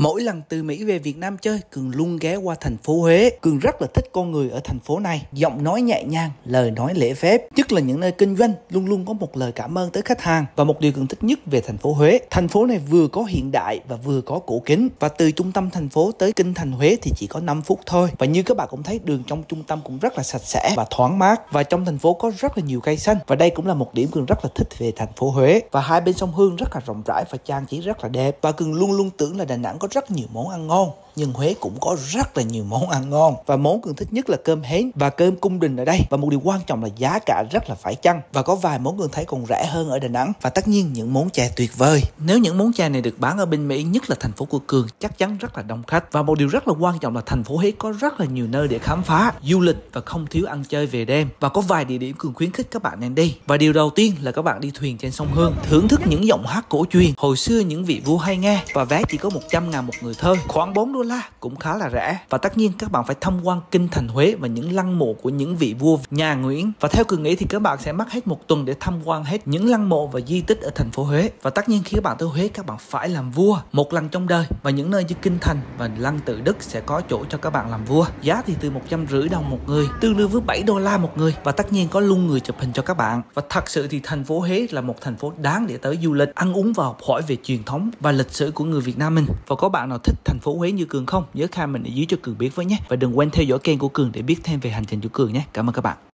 Mỗi lần từ Mỹ về Việt Nam chơi, Cường luôn ghé qua thành phố Huế. Cường rất là thích con người ở thành phố này, giọng nói nhẹ nhàng, lời nói lễ phép, nhất là những nơi kinh doanh luôn luôn có một lời cảm ơn tới khách hàng. Và một điều Cường thích nhất về thành phố Huế, thành phố này vừa có hiện đại và vừa có cổ kính. Và từ trung tâm thành phố tới kinh thành Huế thì chỉ có 5 phút thôi. Và như các bạn cũng thấy đường trong trung tâm cũng rất là sạch sẽ và thoáng mát. Và trong thành phố có rất là nhiều cây xanh. Và đây cũng là một điểm Cường rất là thích về thành phố Huế. Và hai bên sông Hương rất là rộng rãi và trang trí rất là đẹp. Và Cường luôn luôn tưởng là Đà Nẵng có rất nhiều món ăn ngon nhưng Huế cũng có rất là nhiều món ăn ngon. Và món cường thích nhất là cơm hến và cơm cung đình ở đây. Và một điều quan trọng là giá cả rất là phải chăng. Và có vài món cường thấy còn rẻ hơn ở Đà Nẵng. Và tất nhiên những món chè tuyệt vời. Nếu những món chè này được bán ở bên Mỹ nhất là thành phố của Cường chắc chắn rất là đông khách. Và một điều rất là quan trọng là thành phố Huế có rất là nhiều nơi để khám phá du lịch và không thiếu ăn chơi về đêm. Và có vài địa điểm cường khuyến khích các bạn nên đi. Và điều đầu tiên là các bạn đi thuyền trên sông Hương thưởng thức những giọng hát cổ truyền. Hồi xưa những vị vua hay nghe và vé chỉ có 100 ngàn một người thôi khoảng 4 đô la cũng khá là rẻ. Và tất nhiên các bạn phải tham quan kinh thành Huế và những lăng mộ của những vị vua nhà Nguyễn. Và theo cường nghĩ thì các bạn sẽ mất hết một tuần để tham quan hết những lăng mộ và di tích ở thành phố Huế. Và tất nhiên khi các bạn tới Huế, các bạn phải làm vua một lần trong đời. Và những nơi như kinh thành và lăng tự đức sẽ có chỗ cho các bạn làm vua. Giá thì từ một trăm rưỡi đồng một người, tương đương với 7 đô la một người. Và tất nhiên có luôn người chụp hình cho các bạn. Và thật sự thì thành phố Huế là một thành phố đáng để tới du lịch, ăn uống và học hỏi về truyền thống và lịch sử của người Việt Nam mình. Và có bạn nào thích thành phố Huế như Cường không? Nhớ comment ở dưới cho Cường biết với nhé. Và đừng quên theo dõi kênh của Cường để biết thêm về hành trình của Cường nhé. Cảm ơn các bạn.